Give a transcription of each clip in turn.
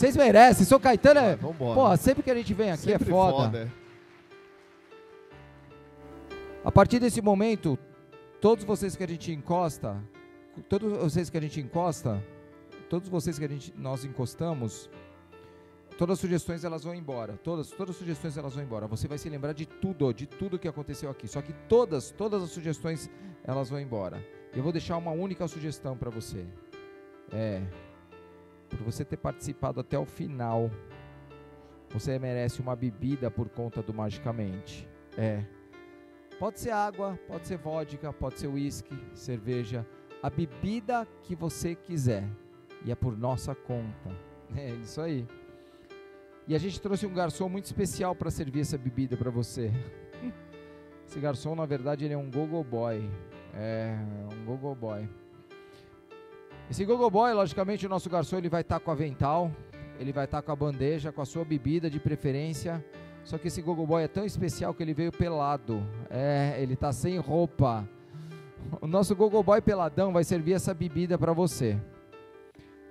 Vocês merecem. Sou Caetano é. Vambora. Pô, sempre que a gente vem aqui Sempre é foda. é. A partir desse momento, todos vocês que a gente encosta, todos vocês que a gente encosta, todos vocês que a gente, nós encostamos, todas as sugestões elas vão embora. Todas, todas as sugestões elas vão embora. Você vai se lembrar de tudo, de tudo que aconteceu aqui. Só que todas, todas as sugestões elas vão embora. Eu vou deixar uma única sugestão para você. É, por você ter participado até o final, você merece uma bebida por conta do Magicamente. É. Pode ser água, pode ser vodka, pode ser uísque, cerveja, a bebida que você quiser. E é por nossa conta. É isso aí. E a gente trouxe um garçom muito especial para servir essa bebida para você. Esse garçom, na verdade, ele é um gogo boy. É, um gogo boy. Esse gogo boy, logicamente, o nosso garçom ele vai estar com avental, ele vai estar com a bandeja, com a sua bebida de preferência. Só que esse gogo boy é tão especial que ele veio pelado. É, ele tá sem roupa. O nosso gogo boy peladão vai servir essa bebida para você.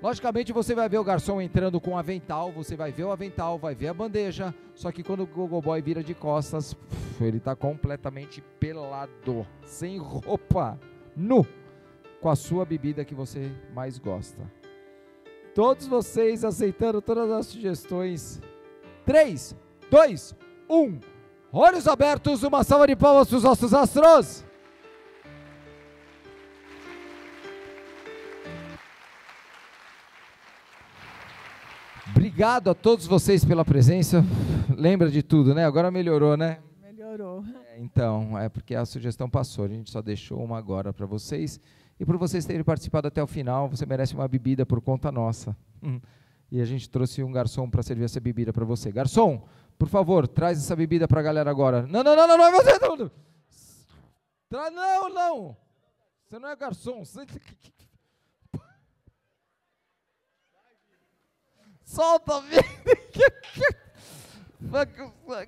Logicamente você vai ver o garçom entrando com o avental, você vai ver o avental, vai ver a bandeja, só que quando o Gogo Boy vira de costas, ele está completamente pelado, sem roupa, nu, com a sua bebida que você mais gosta. Todos vocês aceitando todas as sugestões. 3, 2, 1. Olhos abertos, uma salva de palmas para os nossos astros. Obrigado a todos vocês pela presença. Lembra de tudo, né? Agora melhorou, né? Melhorou. É, Então, é porque a sugestão passou, a gente só deixou uma agora para vocês. E por vocês terem participado até o final, você merece uma bebida por conta nossa. Hum. E a gente trouxe um garçom para servir essa bebida para você. Garçom, por favor, traz essa bebida para a galera agora. Não, não, não, não, não é você, não. Tra não, não. Você não é garçom. Solta a bebida.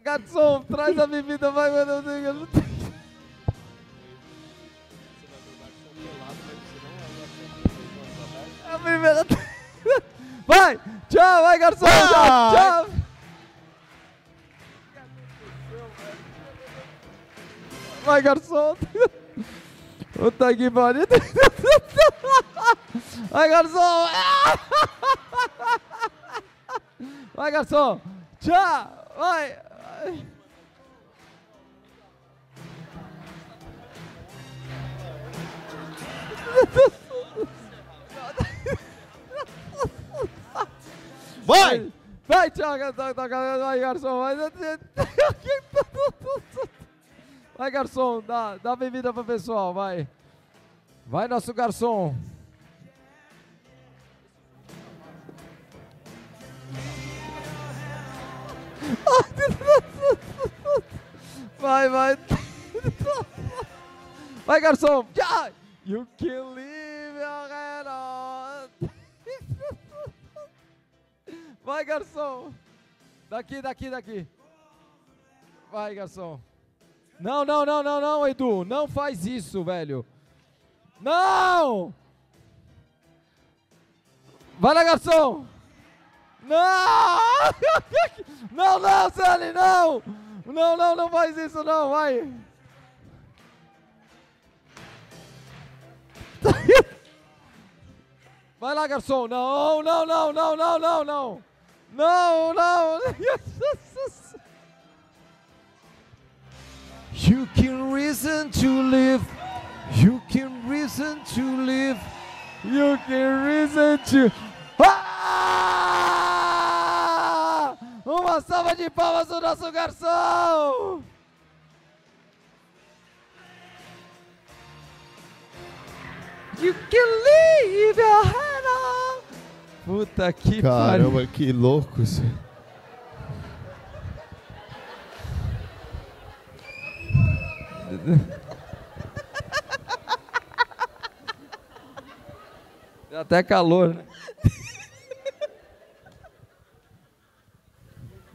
Garçom, traz a bebida, vai, meu Deus. Vai, tchau, vai, garçom, tchau, tchau. Vai, garçom. Puta que pariu. Vai, garçom. Vai, garçom. Tchau. Vai! Garçom. Vai, garçom. Vai, vai garçom. Dá, dá bebida pro pessoal, vai. Vai, nosso garçom. Vai, vai. Vai, garçom. You can leave Vai, garçom. Daqui, daqui, daqui. Vai, garçom. Não, não, não, não, não, Edu. Não faz isso, velho. Não! Vai lá, garçom. Não! Não, não, Sally, não! Não, não, não faz isso, não, vai. Vai lá, garçom. Não, não, não, não, não, não, não. Não, não. You can reason to live. You can reason to live. You can reason to. Ah! Uma salva de palmas do nosso garçom! You can leave your on. Puta que pariu. Caramba, que louco isso. Dá até calor, né?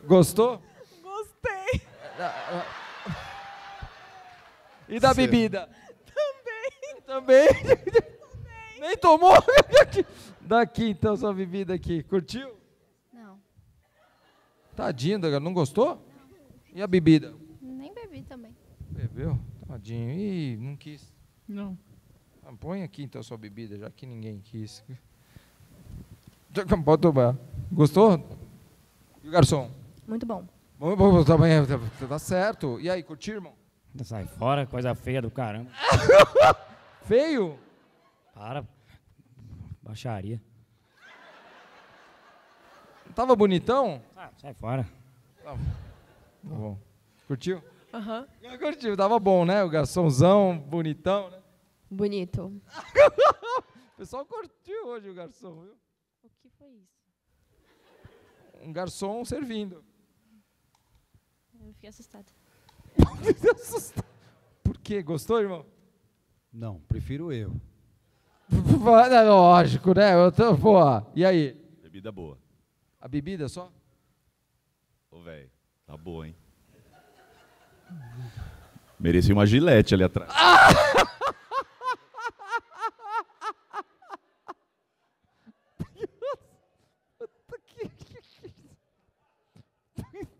Gostou? Gostei. E da bebida? Também. Também? Nem tomou? Daqui então sua bebida aqui. Curtiu? Não. Tadinho, da- não gostou? E a bebida? Nem bebi também. Bebeu? Tadinho. Ih, não quis. Não. Ah, põe aqui então sua bebida, já que ninguém quis. Pode tomar. Gostou? E o garçom? Muito bom. Bom, bom, bom, também, tá, tá certo. E aí, curtiu, irmão? Sai fora, coisa feia do caramba. Feio? Para. Baixaria. Tava bonitão? Ah, sai fora. Tá bom. Curtiu? Aham. Ah, Curtiu, tava bom, né? O garçomzão, bonitão, né? Bonito. O pessoal curtiu hoje o garçom, viu? O que foi isso? Um garçom servindo. Eu fiquei assustada. Por quê? Gostou, irmão? Não, prefiro eu. É Lógico, né? Eu tô, pô, e aí? Bebida boa. A bebida só? Ô, velho, tá boa, hein? Merecia uma gilete ali atrás.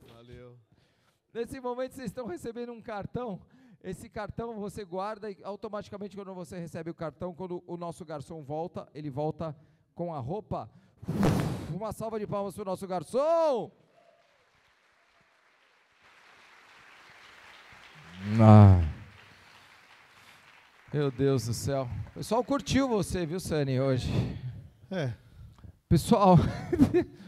Valeu. Nesse momento vocês estão recebendo um cartão. Esse cartão você guarda e automaticamente quando você recebe o cartão, quando o nosso garçom volta, ele volta com a roupa. Uma salva de palmas para o nosso garçom. Ah. Meu Deus do céu. O pessoal curtiu você, viu, Sani, hoje? É. Pessoal,